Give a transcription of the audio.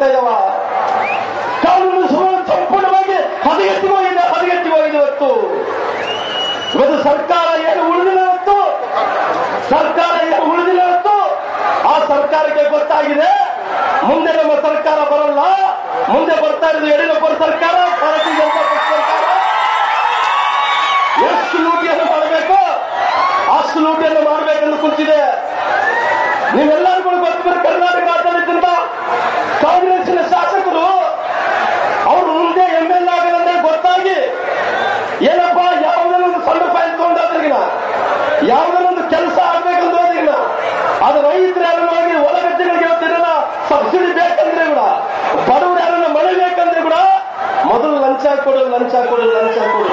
ಆಗ್ತಾ ಸಂಪೂರ್ಣವಾಗಿ ಹದಗೆತ್ತಿ ಹೋಗಿದೆ ಹದಗೆತ್ತಿ ಹೋಗಿದೆ ಇವತ್ತು. ಇವತ್ತು ಸರ್ಕಾರ ಏನು ಉಳಿದಿಲ್ಲ ಇವತ್ತು? ಸರ್ಕಾರ ಏನು ಉಳಿದಿಲ್ಲ ಇವತ್ತು? ಆ ಸರ್ಕಾರಕ್ಕೆ ಗೊತ್ತಾಗಿದೆ, ಮುಂದೆ ನಮ್ಮ ಸರ್ಕಾರ ಬರಲ್ಲ. ಮುಂದೆ ಬರ್ತಾ ಇರೋದು ಯಡಿಯೂರಪ್ಪ ಸರ್ಕಾರ, ಭಾರತೀಯ ಜನತಾ ಪಕ್ಷ ಸರ್ಕಾರ. ಎಷ್ಟು ಲೂಟಿಯನ್ನು ಮಾಡಬೇಕು? ಅಷ್ಟು ಲೂಟಿಯನ್ನು ಮಾಡಬೇಕೆಂದು ಕುಂತಿದೆ. ನೀವೆಲ್ಲರೂ ಬರ್ತಾರೆ, ಕರ್ನಾಟಕ ಯಾವುದನ್ನೊಂದು ಕೆಲಸ ಆಗ್ಬೇಕಂತ ಹೋದ್ರಿಗಿನ ಅದು ರೈತರು ಯಾರನ್ನ ಹೋಗಿ ಹೊಲಗದ್ದೆಗಳಿಗೆ ಇವತ್ತಿನ ಸಬ್ಸಿಡಿ ಬೇಕಂದ್ರೆ ಕೂಡ ಬಡವರು ಯಾರನ್ನ ಮನೆ ಬೇಕಂದ್ರೆ ಕೂಡ ಮೊದಲು ಲಂಚ ಕೊಡು ಲಂಚ ಕೊಡು ಲಂಚ ಕೊಡು